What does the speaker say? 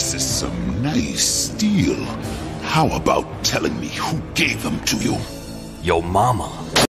This is some nice steel. How about telling me who gave them to you? Your mama.